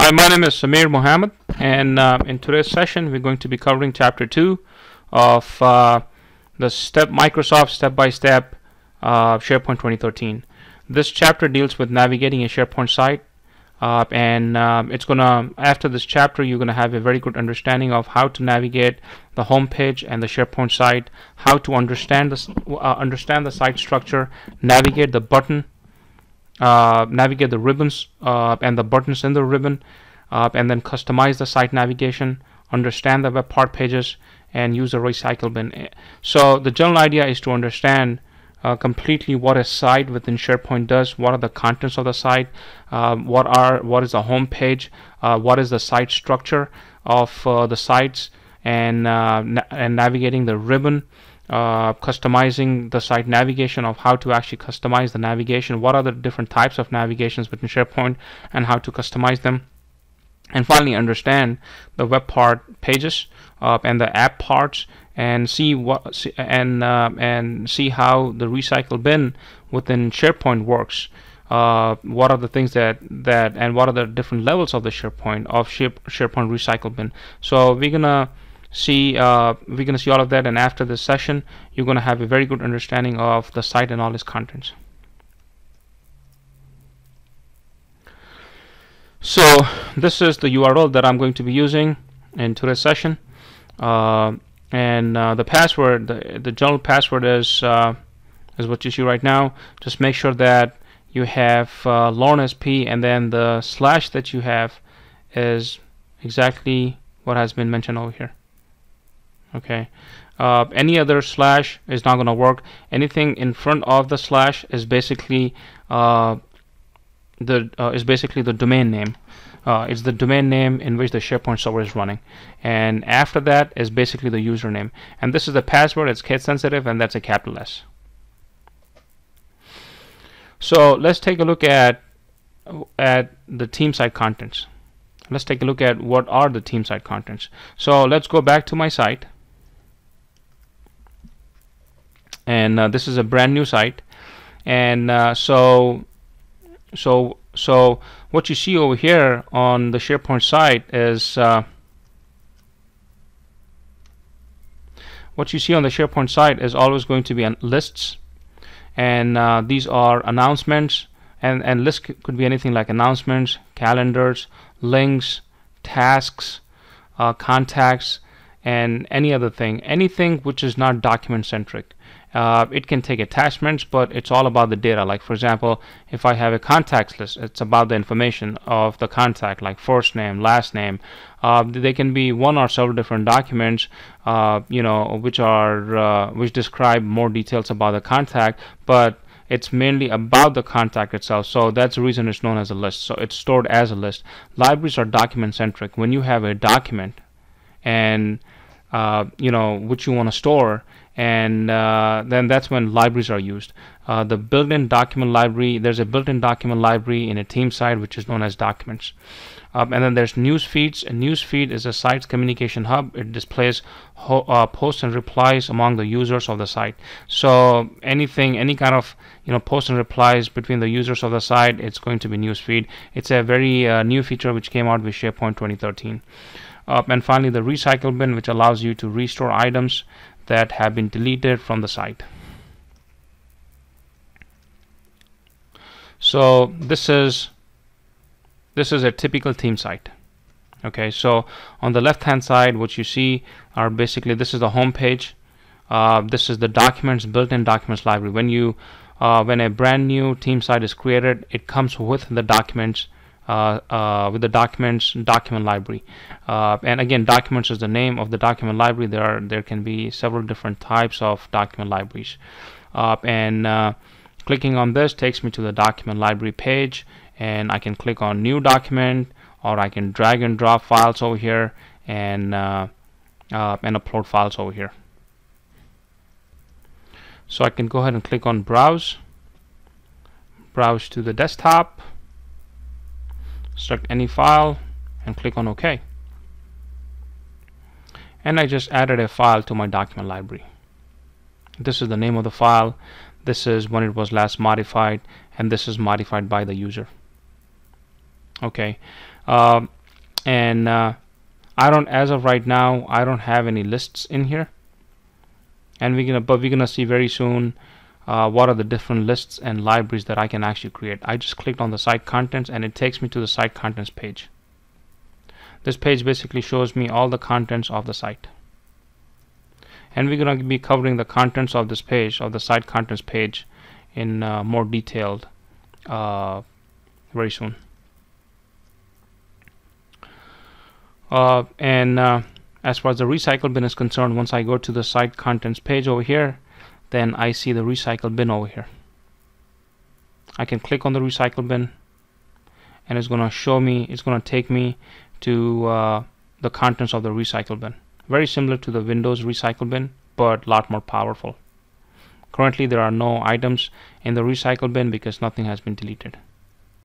Hi, my name is Sameer Mohammed, and uh, in today's session, we're going to be covering Chapter 2 of uh, the step Microsoft step-by-step uh, SharePoint 2013. This chapter deals with navigating a SharePoint site, uh, and um, it's gonna after this chapter, you're gonna have a very good understanding of how to navigate the home page and the SharePoint site, how to understand the uh, understand the site structure, navigate the button uh, navigate the ribbons uh, and the buttons in the ribbon uh, and then customize the site navigation understand the web part pages and use the recycle bin. So the general idea is to understand uh, completely what a site within SharePoint does, what are the contents of the site, uh, what are what is the home page, uh, what is the site structure of the sites, and na and navigating the ribbon, uh, customizing the site navigation of how to actually customize the navigation. What are the different types of navigations within SharePoint and how to customize them? And finally understand the web part pages uh, and the app parts and see what see, and uh, and see how the recycle bin within SharePoint works. Uh, what are the things that that and what are the different levels of the SharePoint of SharePoint recycle bin. So we're gonna see uh, we're to see all of that and after this session you're going to have a very good understanding of the site and all its contents. So this is the URL that I'm going to be using in today's session. Uh, and uh, the password the, the general password is uh, is what you see right now. Just make sure that you have uh, Lauren SP and then the slash that you have is exactly what has been mentioned over here okay. Uh, any other slash is not going to work. Anything in front of the slash is basically uh, the uh, is basically the domain name. Uh, it's the domain name in which the SharePoint server is running. And after that is basically the username. And this is the password it's case sensitive and that's a capital S. So let's take a look at at the team site contents. Let's take a look at what are the team site contents. So let's go back to my site and uh, this is a brand new site. And uh, so so so what you see over here on the SharePoint site is uh, what you see on the SharePoint site is always going to be on lists. And uh, these are announcements. And and lists could be anything like announcements calendars links tasks uh, contacts and any other thing. Anything which is not document centric uh, it can take attachments but it's all about the data. Like for example if I have a contacts list it's about the information of the contact like first name last name. Uh, they can be one or several different documents uh, you know which are uh, which describe more details about the contact but it's mainly about the contact itself. So that's the reason it's known as a list. So it's stored as a list. Libraries are document centric when you have a document and uh, you know which you want to store and uh, then that's when libraries are used. Uh, the built-in document library, there's a built-in document library in a team site which is known as documents. Um, and then there's news feeds. A news feed is a site's communication hub. It displays uh, posts and replies among the users of the site. So anything, any kind of you know posts and replies between the users of the site, it's going to be news feed. It's a very uh, new feature which came out with SharePoint 2013. Uh, and finally, the recycle bin, which allows you to restore items that have been deleted from the site. So this is this is a typical team site. Okay, so on the left hand side, what you see are basically this is the home page. Uh, this is the documents built-in documents library. When you uh, when a brand new team site is created, it comes with the documents with the documents document library. Uh, and again documents is the name of the document library. There are there can be several different types of document libraries. And clicking on this takes me to the document library page and I can click on new document or I can drag and drop files over here and uh, uh, and upload files over here. So I can go ahead and click on browse browse to the desktop select any file and click on OK. And I just added a file to my document library. This is the name of the file. This is when it was last modified and this is modified by the user. Okay Um, and uh, I don't as of right now I don't have any lists in here. And we're gonna but we're gonna see very soon uh, what are the different lists and libraries that I can actually create. I just clicked on the site contents and it takes me to the site contents page. This page basically shows me all the contents of the site. And we're going to be covering the contents of this page of the site contents page in uh, more detailed uh, very soon. Uh, and uh, as far as the recycle bin is concerned once I go to the site contents page over here then I see the recycle bin over here. I can click on the recycle bin and it's gonna show me it's gonna take me to uh, the contents of the recycle bin. Very similar to the Windows recycle bin but a lot more powerful. Currently there are no items in the recycle bin because nothing has been deleted